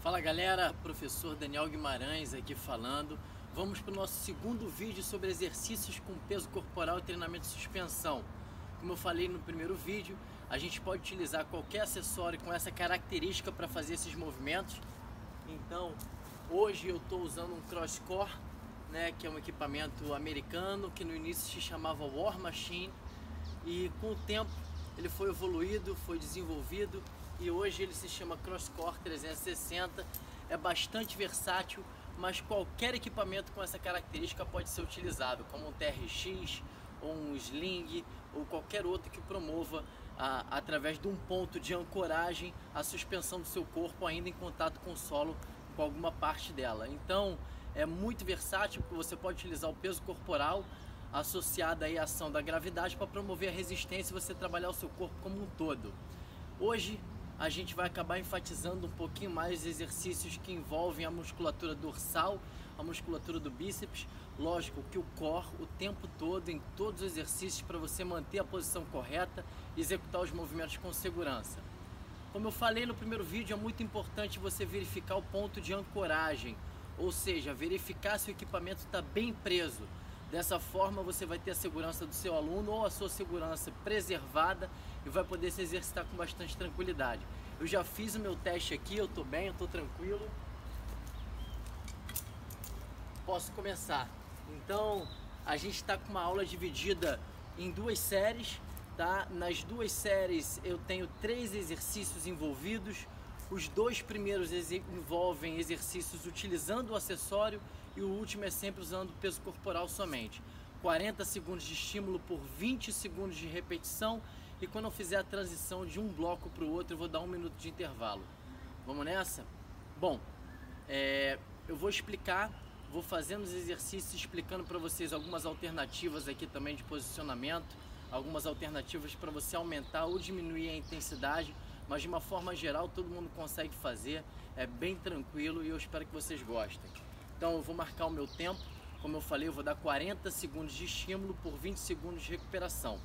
Fala galera, professor Daniel Guimarães aqui falando. Vamos para o nosso segundo vídeo sobre exercícios com peso corporal e treinamento de suspensão. Como eu falei no primeiro vídeo, a gente pode utilizar qualquer acessório com essa característica para fazer esses movimentos. Então, hoje eu estou usando um Crosscore, né, que é um equipamento americano que no início se chamava War Machine e com o tempo ele foi evoluído, foi desenvolvido e hoje ele se chama Crosscore 360. É bastante versátil, mas qualquer equipamento com essa característica pode ser utilizado, como um TRX ou um sling ou qualquer outro que promova através de um ponto de ancoragem a suspensão do seu corpo ainda em contato com o solo com alguma parte dela. Então é muito versátil porque você pode utilizar o peso corporal associado à ação da gravidade para promover a resistência e você trabalhar o seu corpo como um todo. Hoje a gente vai acabar enfatizando um pouquinho mais os exercícios que envolvem a musculatura dorsal, a musculatura do bíceps. Lógico que o core o tempo todo, em todos os exercícios, para você manter a posição correta e executar os movimentos com segurança. Como eu falei no primeiro vídeo, é muito importante você verificar o ponto de ancoragem, ou seja, verificar se o equipamento está bem preso. Dessa forma você vai ter a segurança do seu aluno ou a sua segurança preservada e vai poder se exercitar com bastante tranquilidade. Eu já fiz o meu teste aqui, eu estou bem, eu estou tranquilo. Posso começar. Então, a gente está com uma aula dividida em duas séries, tá? Nas duas séries eu tenho três exercícios envolvidos. Os dois primeiros envolvem exercícios utilizando o acessório e o último é sempre usando peso corporal somente. 40 segundos de estímulo por 20 segundos de repetição e quando eu fizer a transição de um bloco para o outro eu vou dar um minuto de intervalo. Vamos nessa? Bom, é, eu vou explicar, vou fazendo os exercícios explicando para vocês algumas alternativas aqui também de posicionamento, algumas alternativas para você aumentar ou diminuir a intensidade mas de uma forma geral todo mundo consegue fazer, é bem tranquilo e eu espero que vocês gostem. Então eu vou marcar o meu tempo, como eu falei, eu vou dar 40 segundos de estímulo por 20 segundos de recuperação.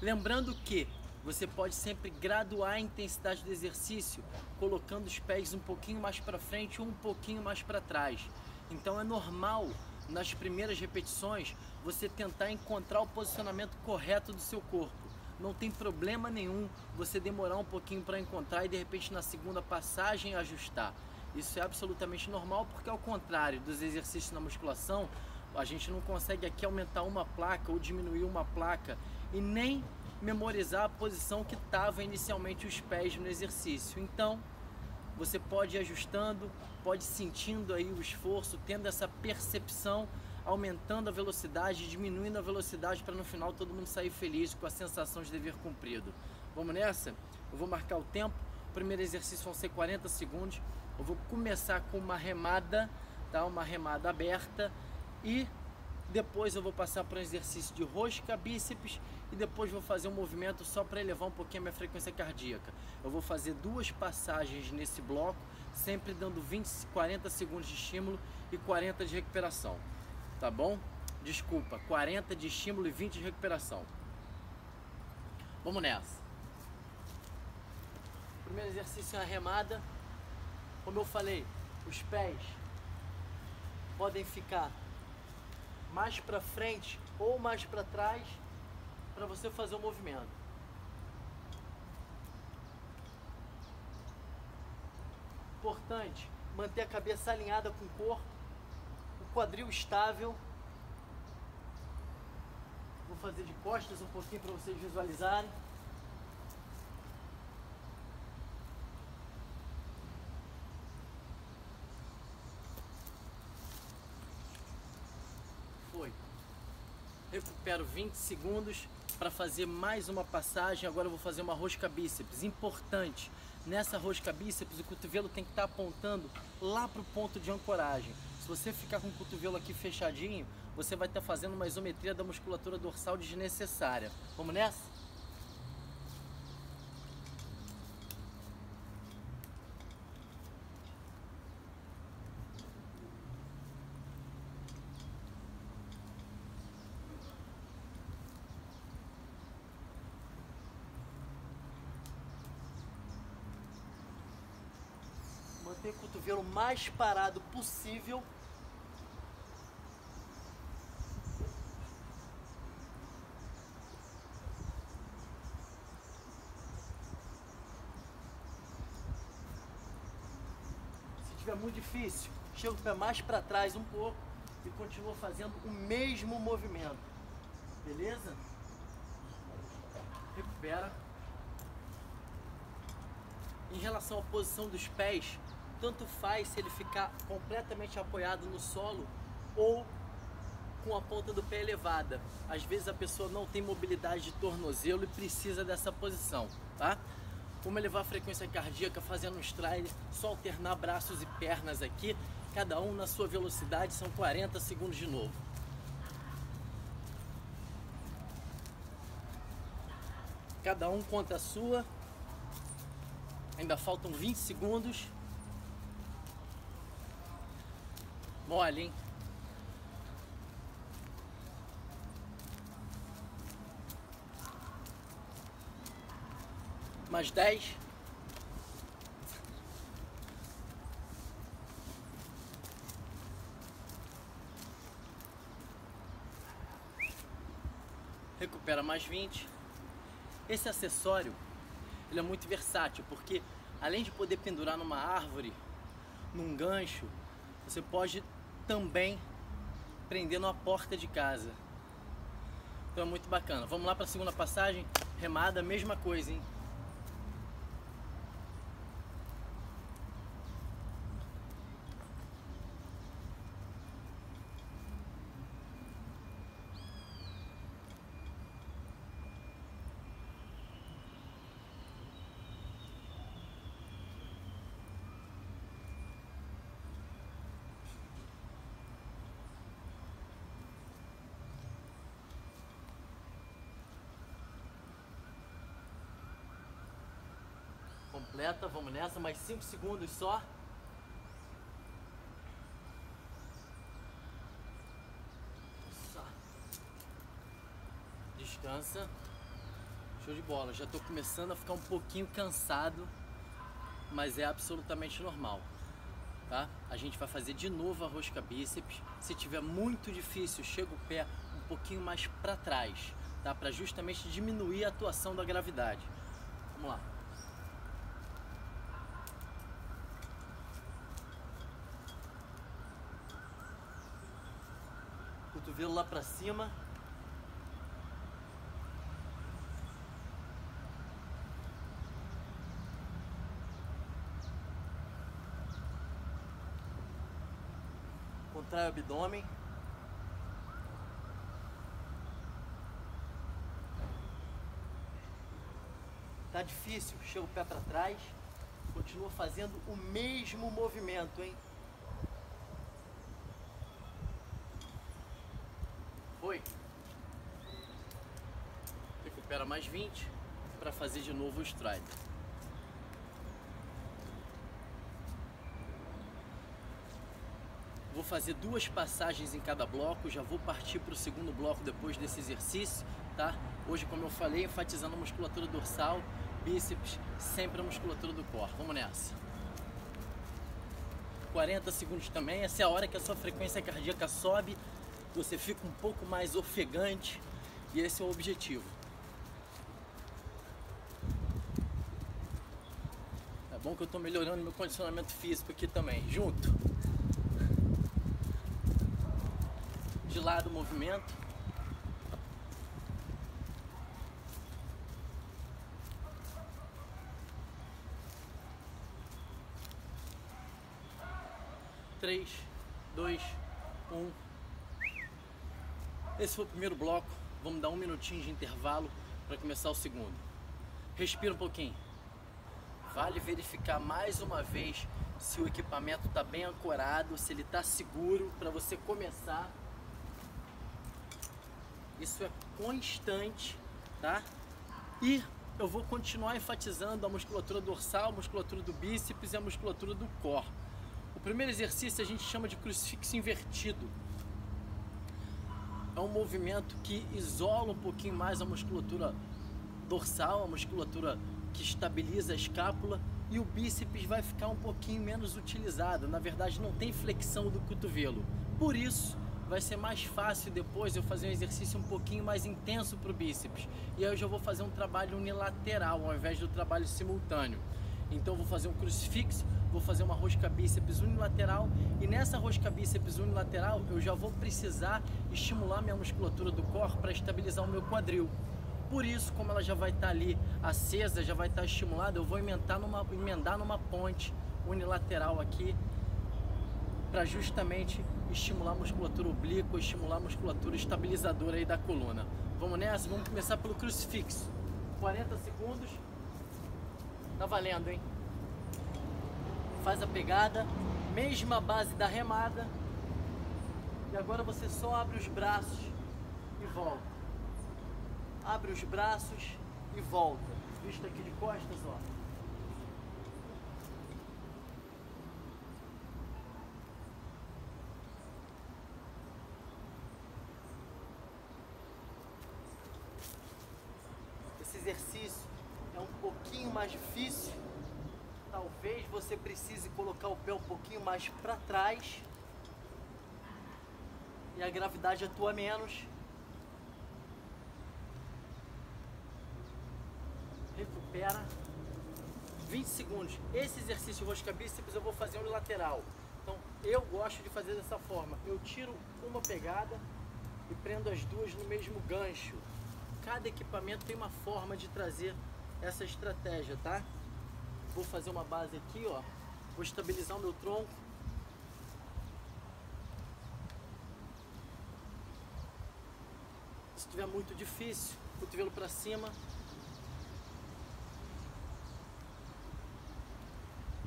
Lembrando que você pode sempre graduar a intensidade do exercício, colocando os pés um pouquinho mais para frente ou um pouquinho mais para trás. Então é normal nas primeiras repetições você tentar encontrar o posicionamento correto do seu corpo não tem problema nenhum você demorar um pouquinho para encontrar e de repente na segunda passagem ajustar. Isso é absolutamente normal porque ao contrário dos exercícios na musculação, a gente não consegue aqui aumentar uma placa ou diminuir uma placa e nem memorizar a posição que estava inicialmente os pés no exercício. Então, você pode ir ajustando, pode ir sentindo aí o esforço, tendo essa percepção aumentando a velocidade, diminuindo a velocidade para no final todo mundo sair feliz com a sensação de dever cumprido. Vamos nessa? Eu vou marcar o tempo. O primeiro exercício vão ser 40 segundos. Eu vou começar com uma remada, tá? Uma remada aberta e depois eu vou passar para um exercício de rosca, bíceps e depois vou fazer um movimento só para elevar um pouquinho a minha frequência cardíaca. Eu vou fazer duas passagens nesse bloco, sempre dando 20, 40 segundos de estímulo e 40 de recuperação tá bom? Desculpa, 40 de estímulo e 20 de recuperação. Vamos nessa. Primeiro exercício é a remada. Como eu falei, os pés podem ficar mais para frente ou mais para trás para você fazer o movimento. Importante manter a cabeça alinhada com o corpo quadril estável. Vou fazer de costas um pouquinho para vocês visualizarem. Foi. Recupero 20 segundos para fazer mais uma passagem. Agora eu vou fazer uma rosca bíceps. Importante, nessa rosca bíceps o cotovelo tem que estar tá apontando lá para o ponto de ancoragem. Se você ficar com o cotovelo aqui fechadinho, você vai estar tá fazendo uma isometria da musculatura dorsal desnecessária. Vamos nessa? Manter o cotovelo mais parado possível. Se tiver muito difícil, chega o pé mais para trás um pouco e continua fazendo o mesmo movimento. Beleza? Recupera. Em relação à posição dos pés, tanto faz se ele ficar completamente apoiado no solo ou com a ponta do pé elevada. Às vezes a pessoa não tem mobilidade de tornozelo e precisa dessa posição, tá? Como elevar a frequência cardíaca fazendo um stride, só alternar braços e pernas aqui, cada um na sua velocidade, são 40 segundos de novo. Cada um conta a sua. Ainda faltam 20 segundos. Mole, hein? Mais 10. Recupera mais 20. Esse acessório ele é muito versátil porque além de poder pendurar numa árvore, num gancho, você pode também prender numa porta de casa. Então é muito bacana. Vamos lá para a segunda passagem. Remada, mesma coisa, hein? Completa. Vamos nessa, mais 5 segundos só. Descansa. Show de bola. Já estou começando a ficar um pouquinho cansado, mas é absolutamente normal. Tá? A gente vai fazer de novo a rosca bíceps. Se tiver muito difícil, chega o pé um pouquinho mais para trás, tá? Para justamente diminuir a atuação da gravidade. Vamos lá. Cotovelo lá para cima. Contrai o abdômen. Tá difícil, chega o pé para trás, continua fazendo o mesmo movimento, hein? Foi. Recupera mais 20 para fazer de novo o stride. Vou fazer duas passagens em cada bloco, já vou partir para o segundo bloco depois desse exercício, tá? Hoje, como eu falei, enfatizando a musculatura dorsal, bíceps, sempre a musculatura do core. Vamos nessa. 40 segundos também, essa é a hora que a sua frequência cardíaca sobe você fica um pouco mais ofegante e esse é o objetivo. É bom que eu estou melhorando meu condicionamento físico aqui também, junto. De lado o movimento. Três, dois, um. Esse foi o primeiro bloco. Vamos dar um minutinho de intervalo para começar o segundo. Respira um pouquinho. Vale verificar mais uma vez se o equipamento está bem ancorado, se ele está seguro para você começar. Isso é constante, tá? E eu vou continuar enfatizando a musculatura dorsal, a musculatura do bíceps e a musculatura do core. O primeiro exercício a gente chama de crucifixo invertido é um movimento que isola um pouquinho mais a musculatura dorsal, a musculatura que estabiliza a escápula e o bíceps vai ficar um pouquinho menos utilizado. Na verdade, não tem flexão do cotovelo. Por isso, vai ser mais fácil depois eu fazer um exercício um pouquinho mais intenso para o bíceps. E aí eu já vou fazer um trabalho unilateral ao invés do trabalho simultâneo. Então vou fazer um crucifixo, vou fazer uma rosca bíceps unilateral e nessa rosca bíceps unilateral eu já vou precisar estimular minha musculatura do core para estabilizar o meu quadril. Por isso, como ela já vai estar tá ali acesa, já vai estar tá estimulada, eu vou emendar numa, emendar numa ponte unilateral aqui para justamente estimular a musculatura oblíqua, estimular a musculatura estabilizadora aí da coluna. Vamos nessa? Vamos começar pelo crucifixo. 40 segundos. Tá valendo, hein? Faz a pegada, mesma base da remada. E agora você só abre os braços e volta. Abre os braços e volta. Visto aqui de costas, ó. Esse exercício é um pouquinho mais difícil. Talvez você precise colocar o pé um pouquinho mais para trás. E a gravidade atua menos. Recupera. 20 segundos. Esse exercício rosca bíceps eu vou fazer unilateral. Então eu gosto de fazer dessa forma. Eu tiro uma pegada e prendo as duas no mesmo gancho. Cada equipamento tem uma forma de trazer essa estratégia, tá? Vou fazer uma base aqui, ó. Vou estabilizar o meu tronco. Se tiver muito difícil, cotovelo para cima.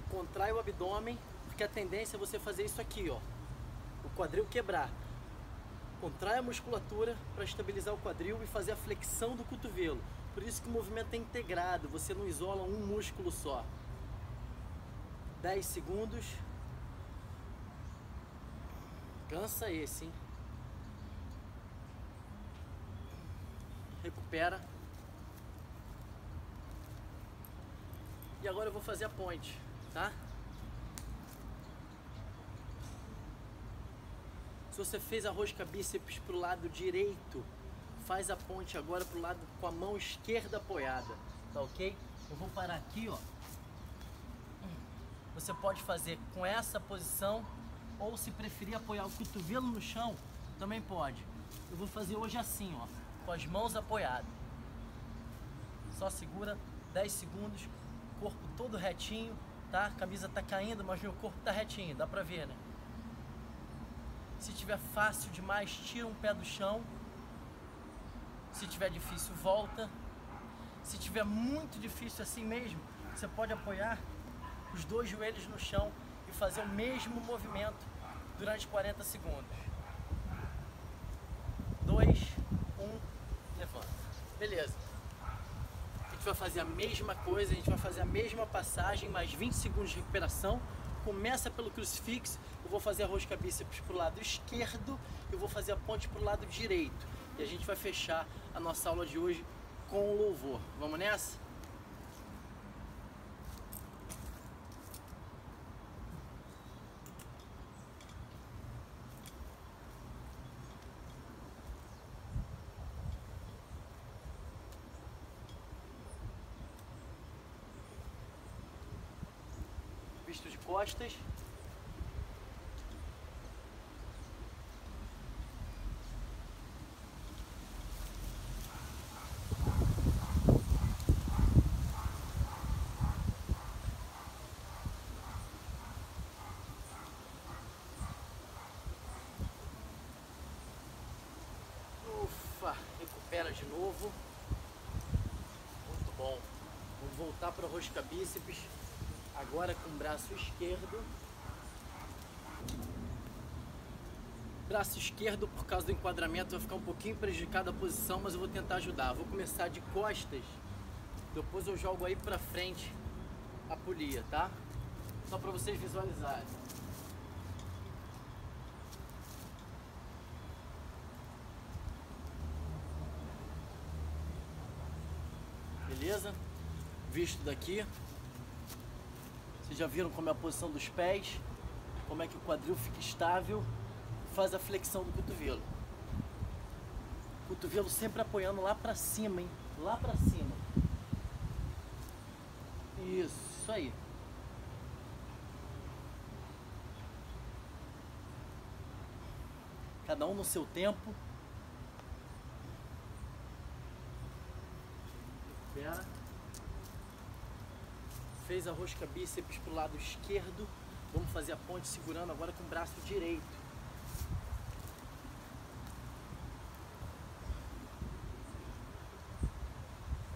Contrai o abdômen, porque a tendência é você fazer isso aqui, ó. O quadril quebrar. Contrai a musculatura para estabilizar o quadril e fazer a flexão do cotovelo. Por isso que o movimento é integrado, você não isola um músculo só. 10 segundos. Cansa esse, hein? Recupera. E agora eu vou fazer a ponte, tá? Se você fez a rosca bíceps pro lado direito, faz a ponte agora pro lado com a mão esquerda apoiada, tá ok? Eu vou parar aqui, ó. Você pode fazer com essa posição ou se preferir apoiar o cotovelo no chão, também pode. Eu vou fazer hoje assim, ó, com as mãos apoiadas. Só segura 10 segundos, corpo todo retinho, tá? Camisa tá caindo, mas meu corpo tá retinho, dá pra ver, né? Se tiver fácil demais, tira um pé do chão se tiver difícil, volta. Se tiver muito difícil assim mesmo, você pode apoiar os dois joelhos no chão e fazer o mesmo movimento durante 40 segundos. 2, 1, levanta. Beleza. A gente vai fazer a mesma coisa, a gente vai fazer a mesma passagem, mais 20 segundos de recuperação. Começa pelo crucifixo, eu vou fazer a rosca bíceps para o lado esquerdo, eu vou fazer a ponte para o lado direito. E a gente vai fechar a nossa aula de hoje com louvor. Vamos nessa? Visto de costas. Recupera de novo. Muito bom. Vamos voltar para o rosca bíceps, agora com o braço esquerdo. Braço esquerdo, por causa do enquadramento, vai ficar um pouquinho prejudicada a posição, mas eu vou tentar ajudar. Vou começar de costas, depois eu jogo aí para frente a polia, tá? Só para vocês visualizarem. Beleza? Visto daqui. Vocês já viram como é a posição dos pés, como é que o quadril fica estável, faz a flexão do cotovelo. Cotovelo sempre apoiando lá pra cima, hein? Lá pra cima. Isso, isso aí. Cada um no seu tempo. Recupera. Fez a rosca bíceps pro lado esquerdo. Vamos fazer a ponte segurando agora com o braço direito.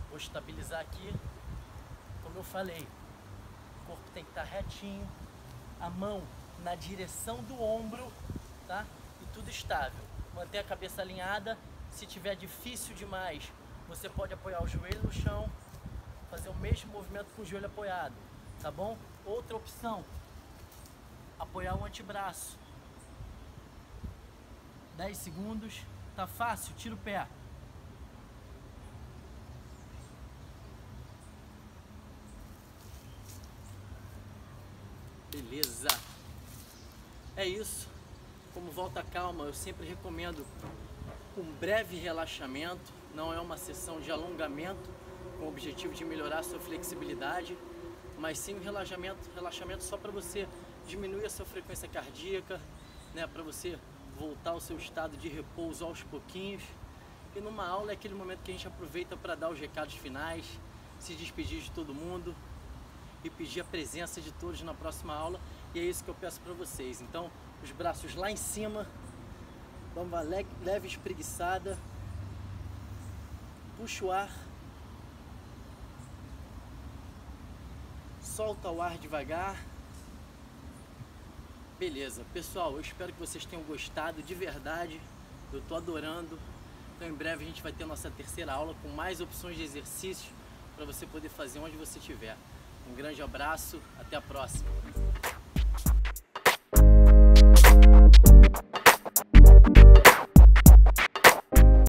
Vou estabilizar aqui. Como eu falei, o corpo tem que estar retinho, a mão na direção do ombro, tá? E tudo estável. Manter a cabeça alinhada. Se tiver difícil demais, você pode apoiar o joelho no chão, fazer o mesmo movimento com o joelho apoiado, tá bom? Outra opção, apoiar o antebraço. 10 segundos, tá fácil, tira o pé. Beleza. É isso. Como volta calma, eu sempre recomendo um breve relaxamento. Não é uma sessão de alongamento com o objetivo de melhorar a sua flexibilidade, mas sim um relaxamento, relaxamento só para você diminuir a sua frequência cardíaca, né, para você voltar ao seu estado de repouso aos pouquinhos. E numa aula é aquele momento que a gente aproveita para dar os recados finais, se despedir de todo mundo, e pedir a presença de todos na próxima aula. E é isso que eu peço para vocês. Então, os braços lá em cima, uma leve espreguiçada, puxa o ar, solta o ar devagar. Beleza, pessoal, eu espero que vocês tenham gostado de verdade. Eu tô adorando. Então, em breve a gente vai ter nossa terceira aula com mais opções de exercícios para você poder fazer onde você estiver. Um grande abraço, até a próxima.